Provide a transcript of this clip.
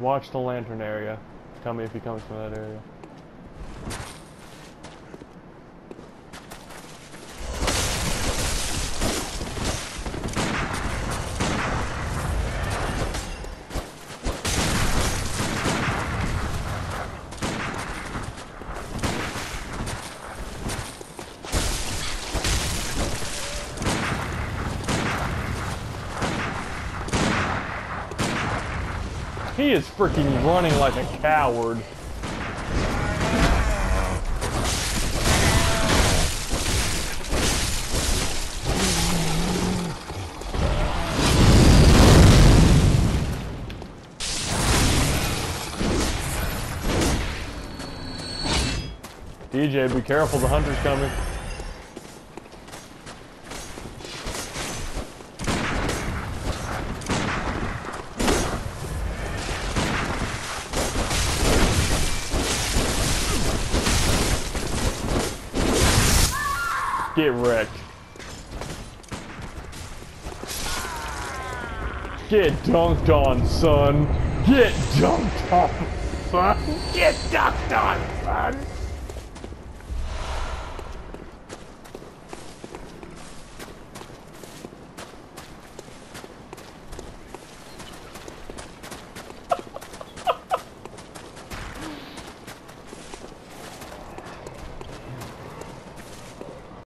watch the lantern area. Tell me if he comes from that area. He is freaking running like a coward. DJ, be careful, the hunter's coming. Get wrecked. Get dunked on, son. Get dunked on, son. Get dunked on, son.